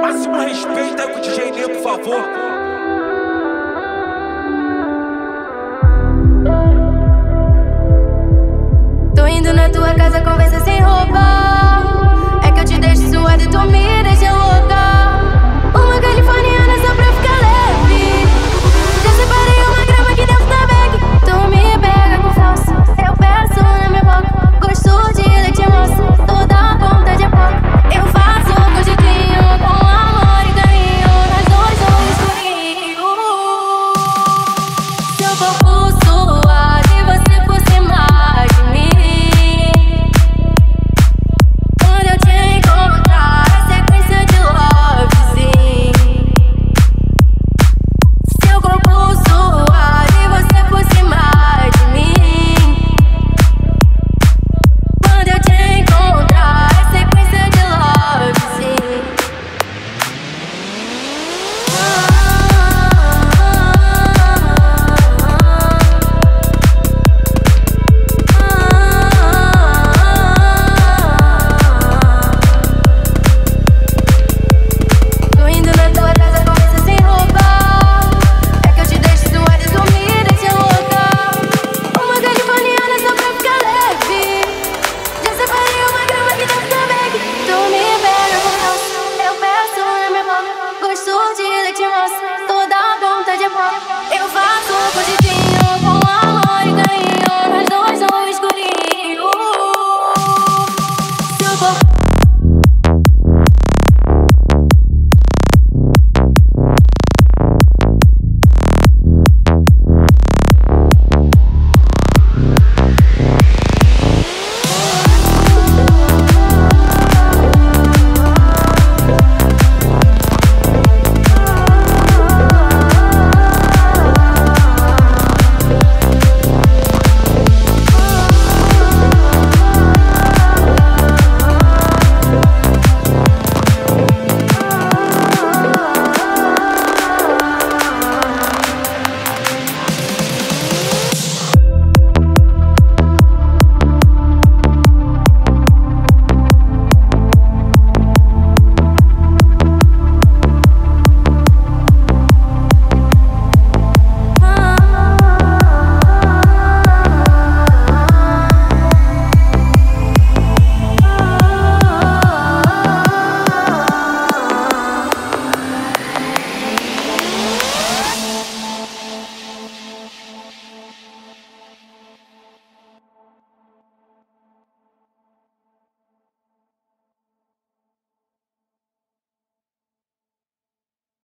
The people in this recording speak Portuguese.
Máximo respeito aí com o DJ Nê, por favor. people